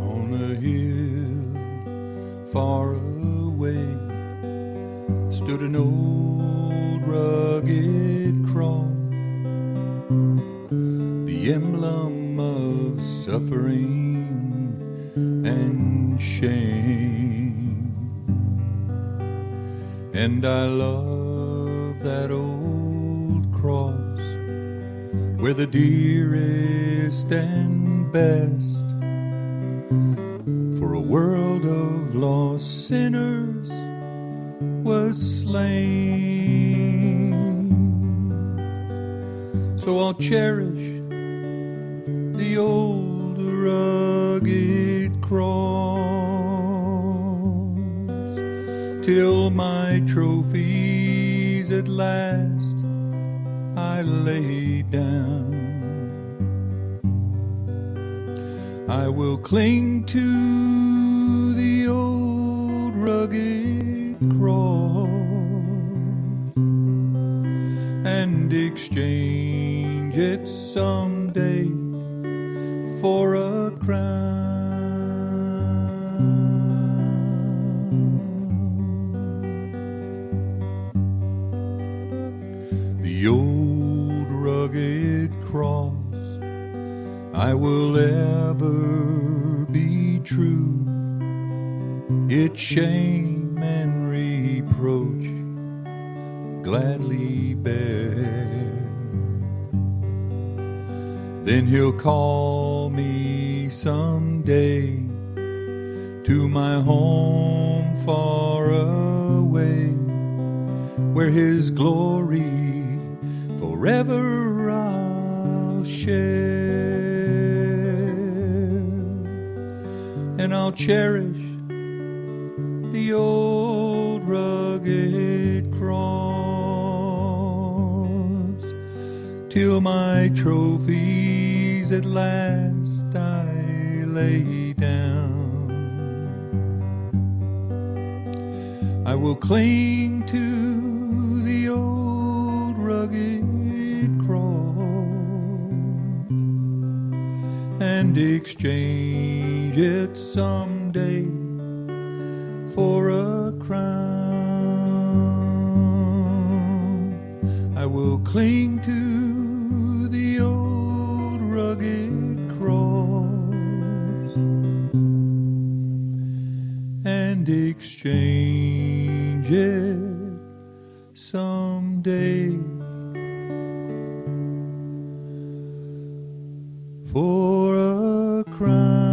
On a hill far away stood an old rugged cross, the emblem of suffering and shame. And I love that old cross where the dearest and best for a world of lost sinners was slain. So I'll cherish the old rugged cross till my trophies at last I lay down. I will cling to the old rugged cross and exchange it someday for a crown. The old rugged cross I will ever be true. Its shame and reproach gladly bear. Then he'll call me someday to my home far away, where his glory forever I'll share. And I'll cherish the old rugged cross till my trophies at last I lay down. I will cling to rugged cross and exchange it someday for a crown. I will cling to the old rugged cross and exchange it someday for a crown.